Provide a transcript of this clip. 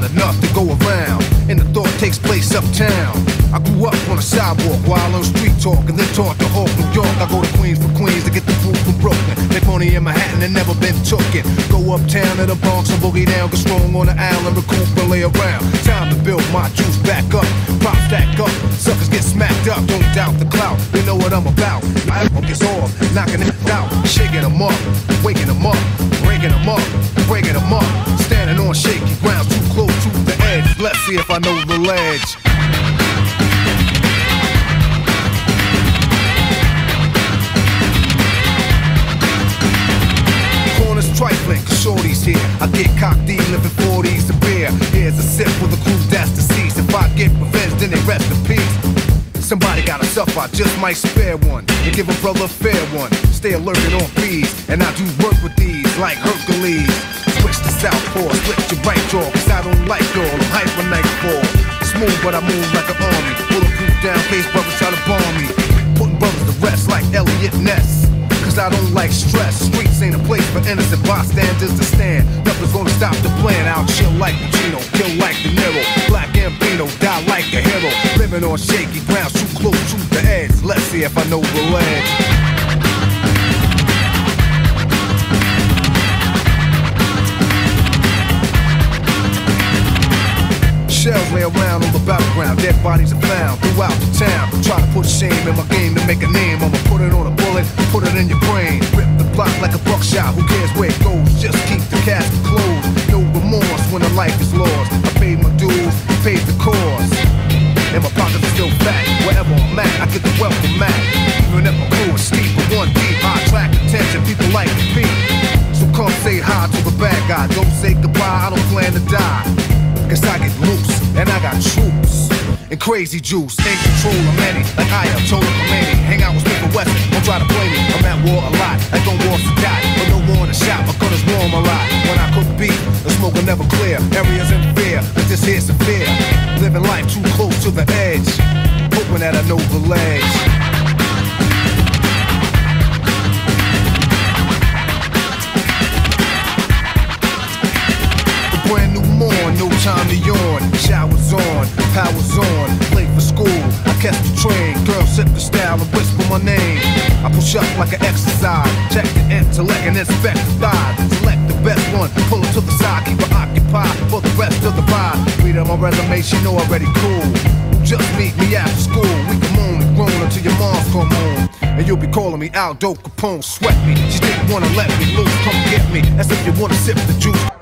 got enough to go around. And the thought takes place uptown. I grew up on a sidewalk while on street talk and then taught to Hawk, New York. I go to Queens for Queens to get the food from Brooklyn. Make money in Manhattan and never been tooken. Go uptown to the Bronx and boogie down, get strong on the island, recoup and lay around. Time to build my juice back up, pop stack up. Suckers get smacked up, don't doubt the clout. They know what I'm about. I gets off, knocking it out, shaking them up, waking them up, breaking them up, breaking them up. See if I know the ledge. corners trifling, shorty's here. I get cocked, living 40s to beer. Here's a sip for the crew that's deceased. If I get revenge, then they rest in peace. Somebody gotta suffer, I just might spare one. And give a brother a fair one. Stay alert and on fees. And I do work with these like Hercules. Southpaw, split your right jaw. Cause I don't like all the hyper nightfall. Smooth, but I move like an army. Bulletproof down, case brothers try to bomb me. Putting brothers to rest like Eliot Ness. Cause I don't like stress. Streets ain't a place for innocent bystanders to stand. Nothing's gonna stop the plan. I'll chill like Pacino, kill like De Niro. Black Gambino, die like a hero. Living on shaky ground, too close to the edge. Let's see if I know the ledge. Dead bodies are found throughout the town. Try to put shame in my game to make a name. I'ma put it on a bullet, put it in your brain. Rip the block like a buckshot, who cares where it goes? Just keep the casket closed. No remorse when a life is lost. I paid my dues, paid the cost. And my pockets are still fat. Wherever I'm at, I get the wealth from Mac. Even if my crew is steep, but one deep, I attract attention. People like be. So come say hi to the bad guy. Don't say goodbye, I don't plan to die. Cause I get crazy juice, in control of many. Like I am total Khomeini. Hang out with Smith Wesson, don't try to play me. I'm at war a lot, I don't war to die. But no war in the shop, my gun is warm a lot. When I cook beef, the smoke will never clear. Areas in fear, but this here's severe. Living life too close to the edge. Hoping that I know the ledge. Morn, no time to yawn. Showers on, powers on, late for school. I catch the train, girl, sip the style and whisper my name. I push up like an exercise, check the intellect and inspect the thighs. Select the best one, pull it to the side, keep it occupied for the rest of the ride. Read on my resume, she know already cool. Just meet me after school. We can moan and groan until your mom's come home. And you'll be calling me Aldo Capone, sweat me. She didn't wanna let me loose, come get me. As if you wanna sip the juice.